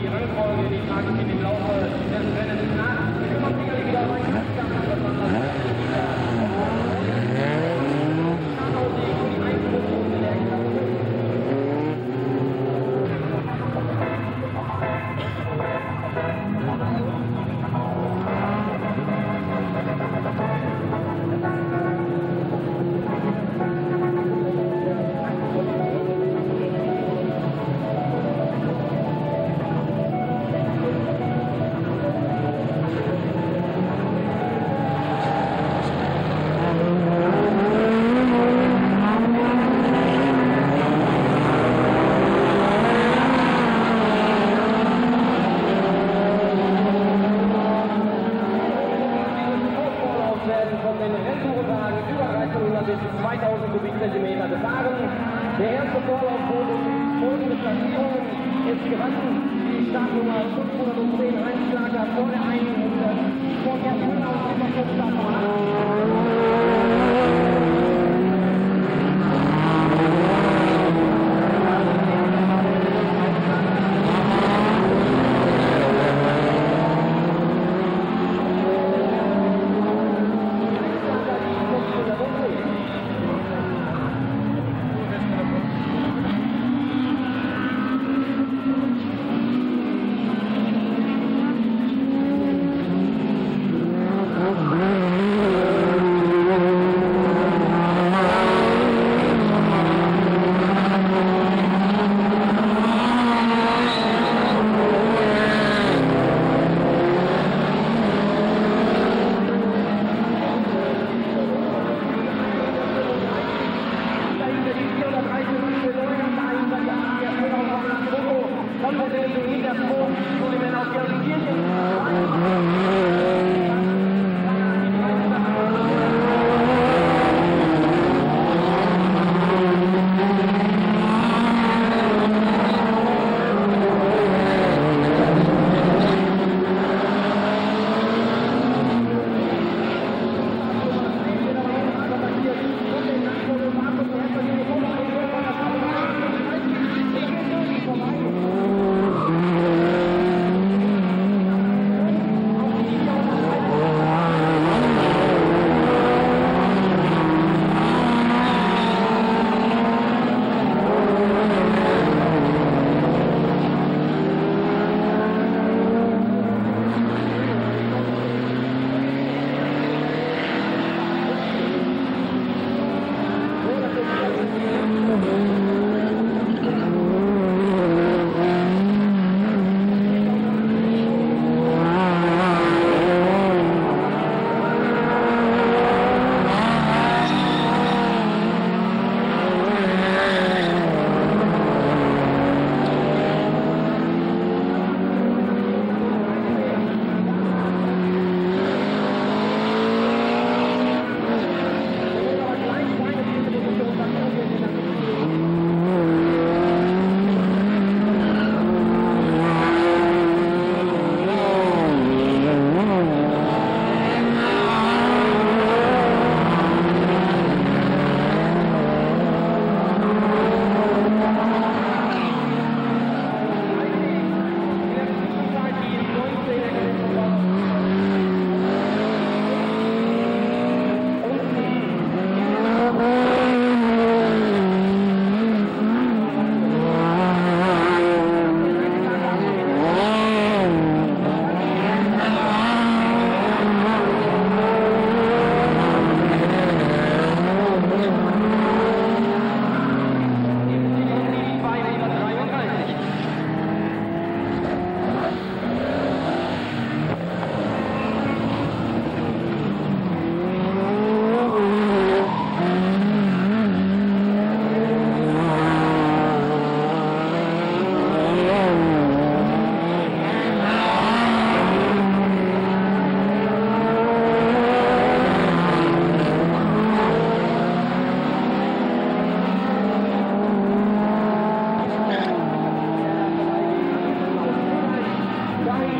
die Rangfolge, die trage ich in dem Laufe des Rennens ist gewann. Die Startnummer 510 Heinz-Schlager vor der 100. Vor Gerd Müller und Timmerfuchs Startnummer 8.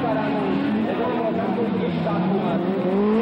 から江戸のお客にした